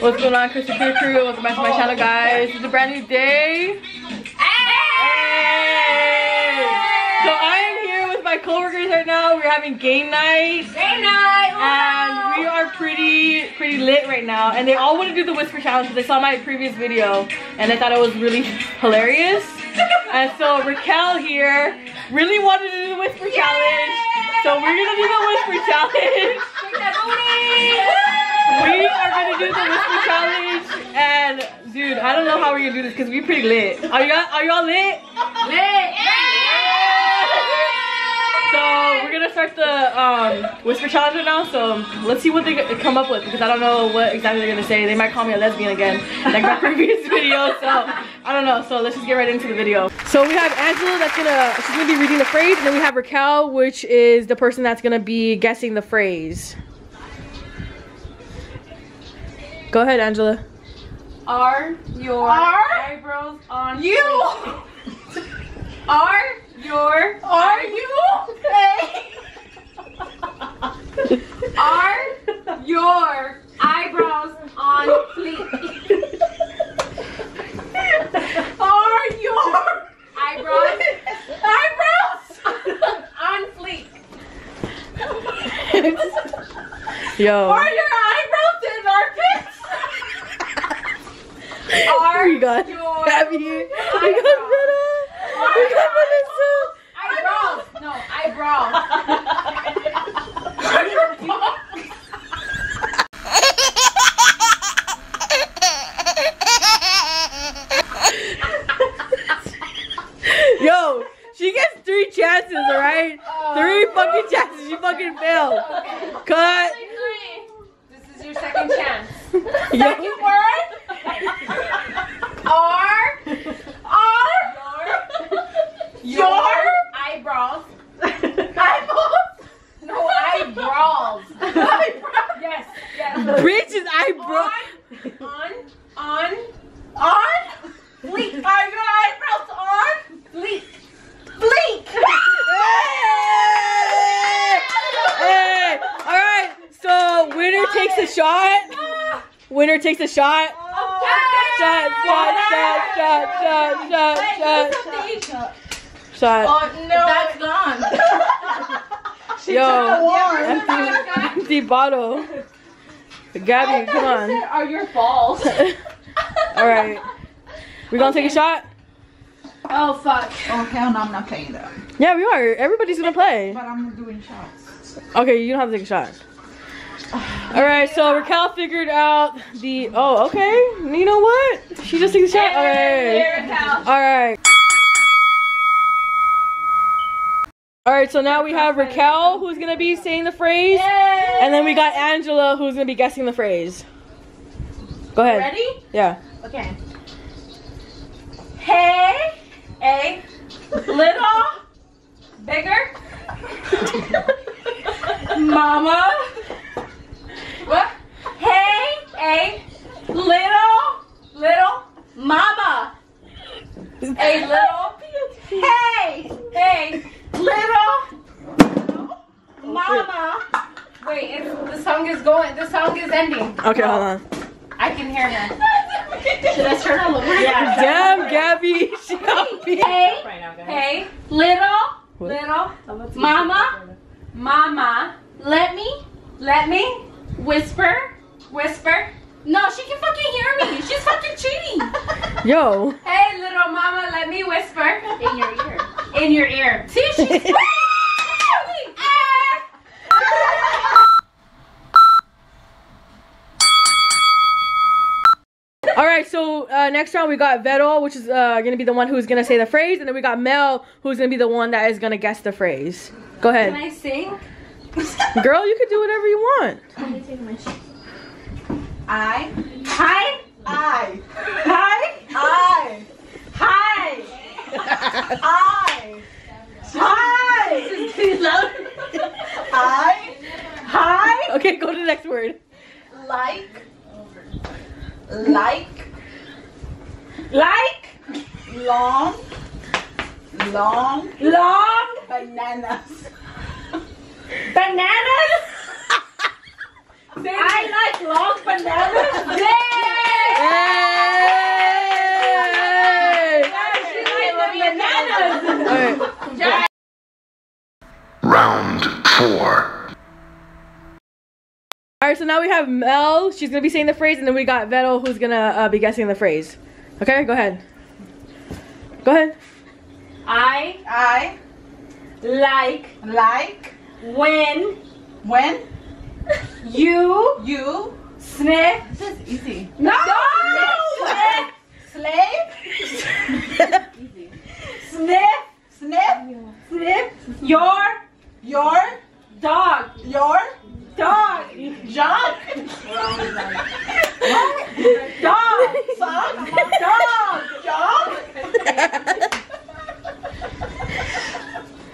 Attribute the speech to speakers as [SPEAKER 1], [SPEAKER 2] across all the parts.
[SPEAKER 1] What's going on, Crystal Clear Crew? Welcome back to my channel, guys. It's a brand new day. Hey! So I am here with my coworkers right now. We're having game night.
[SPEAKER 2] Game night!
[SPEAKER 1] And we are pretty, pretty lit right now. And they all want to do the whisper challenge because they saw my previous video and they thought it was really hilarious. And so Raquel here really wanted to do the whisper challenge. So we're gonna do the whisper challenge.
[SPEAKER 2] Shake that booty!
[SPEAKER 1] We are gonna do the whisper challenge, and dude, I don't know how we're gonna do this because we're pretty lit. Are y'all are y'all lit?
[SPEAKER 2] Lit!
[SPEAKER 1] So we're gonna start the um, whisper challenge right now. So let's see what they come up with because I don't know what exactly they're gonna say. They might call me a lesbian again, like my previous video. So I don't know. So let's just get right into the video. So we have Angela that's gonna she's gonna be reading the phrase, and then we have Raquel, which is the person that's gonna be guessing the phrase. Go ahead, Angela.
[SPEAKER 2] Are your
[SPEAKER 3] Are?
[SPEAKER 2] eyebrows on
[SPEAKER 3] You
[SPEAKER 2] Are your
[SPEAKER 3] are you okay?
[SPEAKER 2] are your eyebrows on fleek?
[SPEAKER 3] Are your
[SPEAKER 2] Eyebrows
[SPEAKER 3] eyebrows
[SPEAKER 2] on fleek.
[SPEAKER 1] Yo.
[SPEAKER 3] are your eyebrows in armpits?
[SPEAKER 2] Are
[SPEAKER 1] we got
[SPEAKER 2] your
[SPEAKER 1] Gabby. We got Vanna. We got Vanessa.
[SPEAKER 2] eyebrows? No, eyebrows.
[SPEAKER 1] Yo, she gets three chances, alright? Three oh. fucking chances. She fucking failed. Cut.
[SPEAKER 2] This is your second chance.
[SPEAKER 1] Yo.
[SPEAKER 3] Second word? Are are your
[SPEAKER 2] eyebrows.
[SPEAKER 3] eyeballs?
[SPEAKER 2] No, eyebrows.
[SPEAKER 3] Eyebrows.
[SPEAKER 2] Yes, yes.
[SPEAKER 1] Bitch is eyebrow.
[SPEAKER 2] On, on,
[SPEAKER 3] On? Bleak. Are your eyebrows on?
[SPEAKER 2] fleek.
[SPEAKER 3] Bleak.
[SPEAKER 1] Hey! Hey! Alright, so winner takes a shot. Winner takes a shot. Shot, shot, shot, shot, shot, shot, shot. Shot.
[SPEAKER 3] Oh no. That's gone.
[SPEAKER 1] Yo,
[SPEAKER 3] Warm.
[SPEAKER 1] empty, empty bottle. Gabby, come on.
[SPEAKER 2] Are your balls?
[SPEAKER 1] Alright. We gonna take a shot?
[SPEAKER 2] Oh fuck.
[SPEAKER 3] Oh hell no, I'm not playing that.
[SPEAKER 1] Yeah, we are. Everybody's gonna play.
[SPEAKER 3] But I'm doing shots.
[SPEAKER 1] Okay, you don't have to take a shot. Alright, so Raquel figured out the. Oh, okay. You know what? She just took a shot. Alright. Alright. Alright, so now we have Raquel who's gonna be saying the phrase. And then we got Angela who's gonna be guessing the phrase. Go ahead.
[SPEAKER 3] Ready?
[SPEAKER 1] Yeah.
[SPEAKER 3] Okay. Hey, a little
[SPEAKER 2] Bigger?
[SPEAKER 3] mama.
[SPEAKER 2] What?
[SPEAKER 3] Hey, a little little mama.
[SPEAKER 2] A little.
[SPEAKER 3] Hey, a little mama.
[SPEAKER 2] Wait, it's, the song is going. The song is ending.
[SPEAKER 1] Okay, hold on.
[SPEAKER 2] I can hear her. Should I turn on the
[SPEAKER 3] Yeah.
[SPEAKER 1] Damn, Gabby. She got me.
[SPEAKER 3] Hey,
[SPEAKER 2] Hey,
[SPEAKER 3] little
[SPEAKER 1] What?
[SPEAKER 2] little
[SPEAKER 3] mama.
[SPEAKER 2] mama,
[SPEAKER 3] Let me.
[SPEAKER 2] let me
[SPEAKER 3] Whisper.
[SPEAKER 2] whisper.
[SPEAKER 3] No, she can fucking hear me. She's fucking cheating.
[SPEAKER 1] Yo.
[SPEAKER 2] Hey, little mama, let me whisper
[SPEAKER 3] In your ear.
[SPEAKER 2] in your ear.
[SPEAKER 3] See, she's. Ah!
[SPEAKER 1] All right, so uh, next round we got Vettel, which is uh, gonna be the one who's gonna say the phrase, and then we got Mel, who's gonna be the one that is gonna guess the phrase. Go ahead.
[SPEAKER 2] Can I sing?
[SPEAKER 1] girl. You can do whatever you want.
[SPEAKER 3] I. Hi. I. Hi. I. Hi. I. Hi. I. Hi.
[SPEAKER 1] Okay, go to the next word.
[SPEAKER 3] Like. Like. Like. Long. Long. Long. Bananas. Bananas. I like long bananas.
[SPEAKER 1] Yay!
[SPEAKER 3] Bananas.
[SPEAKER 1] Alright.
[SPEAKER 4] Round four.
[SPEAKER 1] Alright, so now we have Mel. She's gonna be saying the phrase, and then we got Vettel, who's gonna uh, be guessing the phrase. Okay, go ahead. Go ahead.
[SPEAKER 3] I
[SPEAKER 2] I
[SPEAKER 3] like
[SPEAKER 2] like
[SPEAKER 3] when
[SPEAKER 2] when
[SPEAKER 3] you
[SPEAKER 2] you
[SPEAKER 3] sniff.
[SPEAKER 2] this is easy.
[SPEAKER 3] No.
[SPEAKER 2] Slave
[SPEAKER 3] Sniff.
[SPEAKER 2] sniff
[SPEAKER 3] Sniff your
[SPEAKER 2] your
[SPEAKER 3] dog.
[SPEAKER 2] your
[SPEAKER 3] Dog.
[SPEAKER 2] John
[SPEAKER 3] Dog.
[SPEAKER 2] son
[SPEAKER 3] Dog.
[SPEAKER 2] John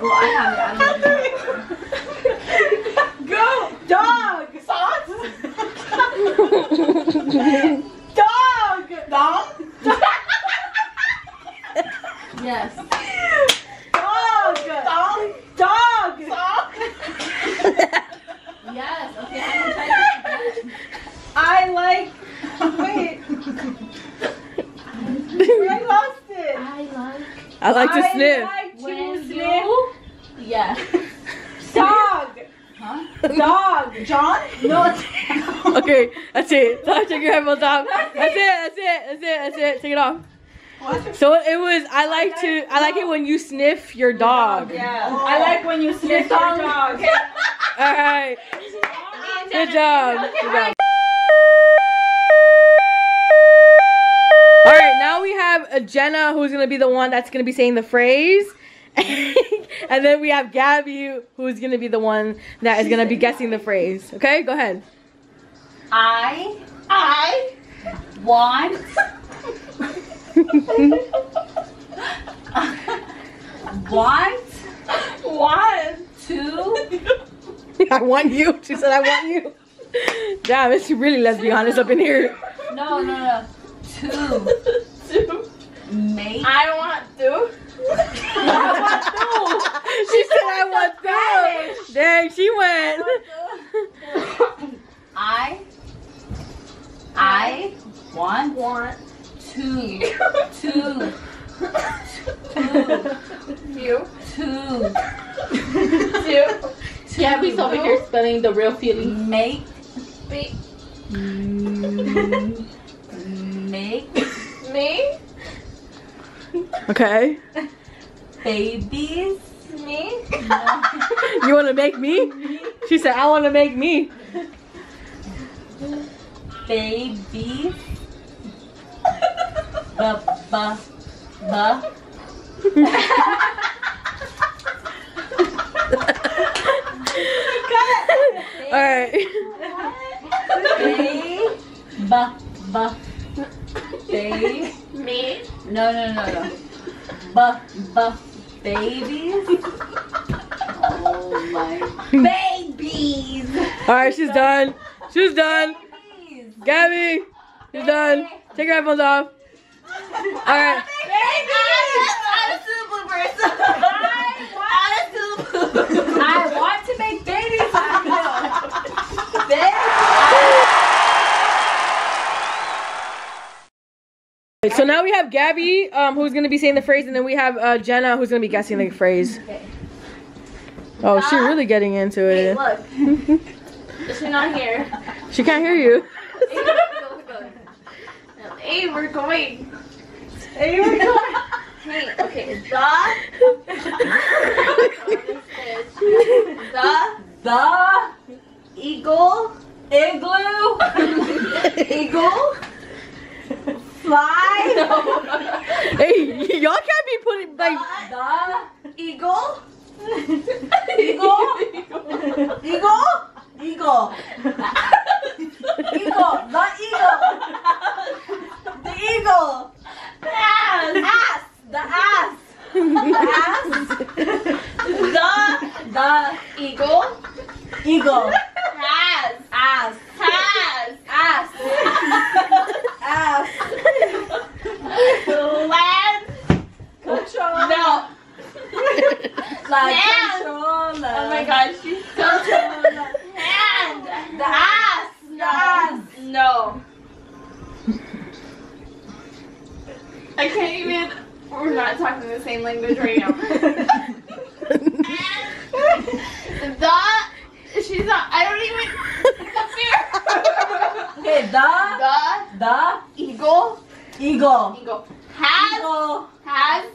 [SPEAKER 3] Well, I have it. Go. Dog.
[SPEAKER 2] socks
[SPEAKER 3] Dog.
[SPEAKER 2] dog
[SPEAKER 3] Yes. Dog.
[SPEAKER 2] dog
[SPEAKER 3] Dog.
[SPEAKER 2] sock
[SPEAKER 3] Yes. Okay. I'm gonna try this again. I like. Wait. I lost it. I like.
[SPEAKER 1] I like to sniff.
[SPEAKER 3] like to sniff.
[SPEAKER 5] you, yeah.
[SPEAKER 3] Dog.
[SPEAKER 2] Huh?
[SPEAKER 3] Dog.
[SPEAKER 2] John
[SPEAKER 3] No.
[SPEAKER 1] Okay, that's it. Take your headphones off. That's it. That's it. That's it. That's it. Take it off.
[SPEAKER 2] what
[SPEAKER 1] So it was. I like to. I like it when you sniff your dog.
[SPEAKER 3] Yeah. I like when you sniff your dog.
[SPEAKER 1] All right. Good job. Good job. All right, now we have uh, Jenna, who's gonna be the one that's gonna be saying the phrase, and then we have Gabby, who's gonna be the one that is gonna be guessing the phrase. Okay, go ahead.
[SPEAKER 5] I
[SPEAKER 2] I
[SPEAKER 5] want want
[SPEAKER 3] What?
[SPEAKER 5] to
[SPEAKER 1] I want you. She said, "I want you." Damn, it's really let's be honest up in here.
[SPEAKER 5] no no no to make
[SPEAKER 3] I want to.
[SPEAKER 1] she said, "I want to." Dang, she went.
[SPEAKER 5] I I want
[SPEAKER 3] Want
[SPEAKER 5] to to
[SPEAKER 3] you
[SPEAKER 5] to
[SPEAKER 3] to
[SPEAKER 5] Gabby's over here
[SPEAKER 3] spelling the real feeling.
[SPEAKER 5] make
[SPEAKER 3] Be
[SPEAKER 5] make mm
[SPEAKER 3] me.
[SPEAKER 1] Okay.
[SPEAKER 5] babies
[SPEAKER 3] Me.
[SPEAKER 1] You want to make me? She said, "I want to make me."
[SPEAKER 5] babies ba ba ba
[SPEAKER 1] All right.
[SPEAKER 5] Ba ba ba baby
[SPEAKER 3] Me.
[SPEAKER 5] no no no no ba ba babies oh my babies
[SPEAKER 1] All right, she's done. She's done. Gabby, she's done. Take your headphones off. All right.
[SPEAKER 5] I want to make babies
[SPEAKER 1] So now we have Gabby, um, who's gonna be saying the phrase, and then we have uh, Jenna, who's gonna be guessing the phrase. Oh, she's really getting into it.
[SPEAKER 3] Look. She's not here.
[SPEAKER 1] She can't hear you.
[SPEAKER 3] Hey, we're going. Hey, we're going. Hey, okay. The. the.
[SPEAKER 5] the
[SPEAKER 3] Eagle.
[SPEAKER 5] igloo
[SPEAKER 3] Eagle. Fly.
[SPEAKER 1] Hey, y'all can't be putting like.
[SPEAKER 5] the
[SPEAKER 3] Eagle.
[SPEAKER 5] eagle
[SPEAKER 3] Eagle.
[SPEAKER 5] eagle eagle the eagle the eagle
[SPEAKER 3] Ass.
[SPEAKER 5] ass the ass the ass
[SPEAKER 3] The.
[SPEAKER 5] the
[SPEAKER 3] Eagle.
[SPEAKER 5] eagle
[SPEAKER 3] Has.
[SPEAKER 5] ass
[SPEAKER 3] Has.
[SPEAKER 5] ass ass
[SPEAKER 3] Land.
[SPEAKER 5] control
[SPEAKER 3] No.
[SPEAKER 5] like
[SPEAKER 3] Man.
[SPEAKER 5] controller
[SPEAKER 3] Oh my gosh, she's so Hand.
[SPEAKER 5] the ass
[SPEAKER 3] I. We're not talking the same language right now. the. She's not. I don't even.
[SPEAKER 5] Okay, the,
[SPEAKER 3] the
[SPEAKER 5] the
[SPEAKER 3] eagle.
[SPEAKER 5] eagle.
[SPEAKER 3] Eagle. Has.
[SPEAKER 5] Eagle
[SPEAKER 3] Has.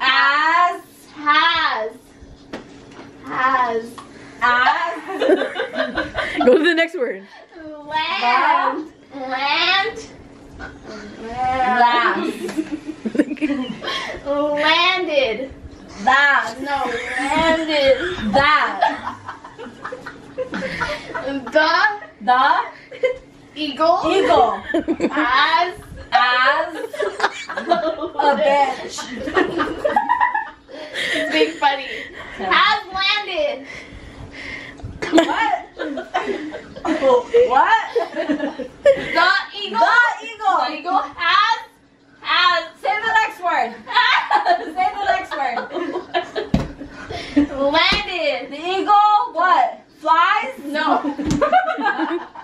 [SPEAKER 5] as,
[SPEAKER 3] Has. Has.
[SPEAKER 5] as,
[SPEAKER 1] Go to the next word.
[SPEAKER 3] Land. Land.
[SPEAKER 5] last,
[SPEAKER 3] Landed.
[SPEAKER 5] that,
[SPEAKER 3] No, landed.
[SPEAKER 5] that,
[SPEAKER 3] The
[SPEAKER 5] the
[SPEAKER 3] eagle.
[SPEAKER 5] eagle
[SPEAKER 3] As.
[SPEAKER 5] as a bitch.
[SPEAKER 3] It's being funny. Has landed.
[SPEAKER 5] What? what?
[SPEAKER 3] The eagle.
[SPEAKER 5] The
[SPEAKER 3] The
[SPEAKER 5] eagle.
[SPEAKER 3] eagle has. Has.
[SPEAKER 5] Say the next word. Say the next word.
[SPEAKER 3] Landed.
[SPEAKER 5] The eagle, what? Flies?
[SPEAKER 3] No.